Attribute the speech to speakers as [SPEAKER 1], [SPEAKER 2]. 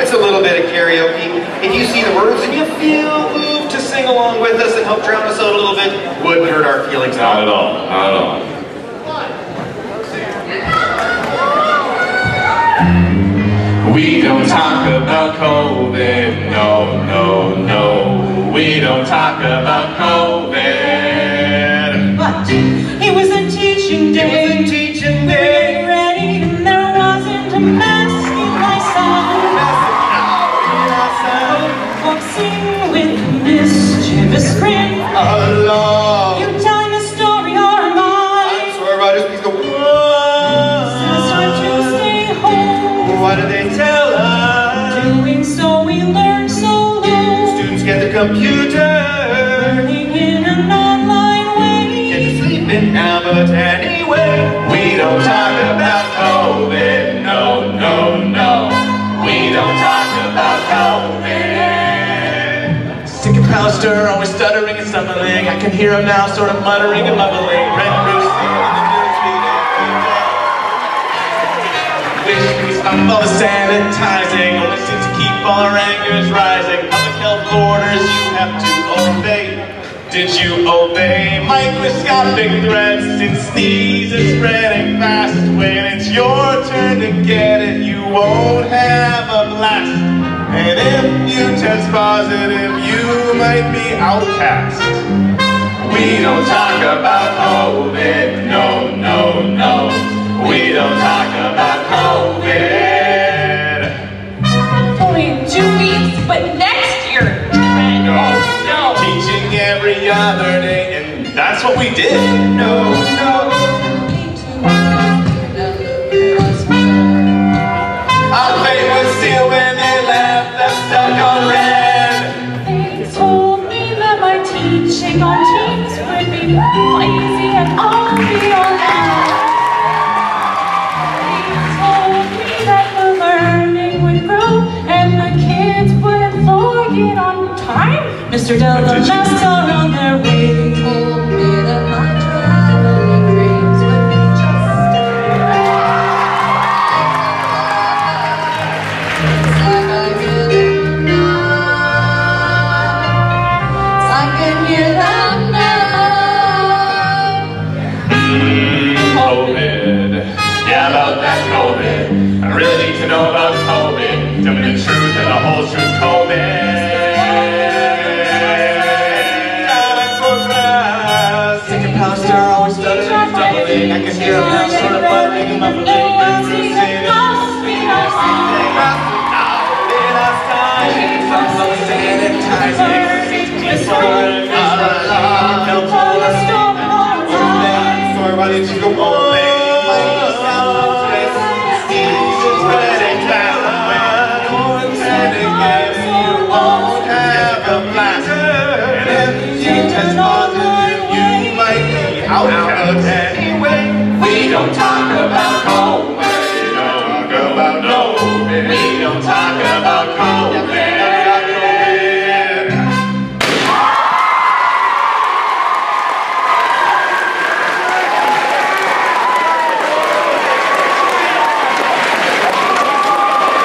[SPEAKER 1] It's a little bit of karaoke. If you see the words and you feel moved to sing
[SPEAKER 2] along with us and help drown
[SPEAKER 1] us out a
[SPEAKER 2] little bit, wouldn't hurt our feelings Not at
[SPEAKER 1] all.
[SPEAKER 2] Not at all. We don't talk about
[SPEAKER 1] COVID, no, no, no.
[SPEAKER 2] We don't talk about COVID.
[SPEAKER 1] Why did they tell us?
[SPEAKER 2] Doing so we learn so low.
[SPEAKER 1] Students get the computer.
[SPEAKER 2] Learning in an online way.
[SPEAKER 1] Get to sleep in now, but anyway. We don't talk about COVID. No, no, no. We don't talk about COVID. Sick and Pallister, always stuttering and stumbling. I can hear him now, sort of muttering and mumbling. Wish we stopped all the sanitizing. Only seems to keep all our angers rising. Public health orders you have to obey. Did you obey microscopic threats? Since sneeze is spreading fast. When it's your turn to get it, you won't have a blast. And if you test positive, you might be outcast. We don't talk about COVID, no, no, no. We don't that's what we did. No, no. Our fate was sealed when they left us stuck on red.
[SPEAKER 2] They told me that my teaching on Teams would be easy and I'll be alright. They told me that the learning would grow and the kids would log in on time. Mr. Dillon just
[SPEAKER 3] told me
[SPEAKER 1] about that COVID. I really need to know about COVID. Tell me the truth and the whole truth, COVID. Pallister, always stuttering and stumbling. I can hear him now, sort of muttering and mumbling. Red Bruce saying it. Out in our signs, some love sanitizing. Keep on, uh, help us. Sorry, why did you go away? Out of anyway, we don't talk about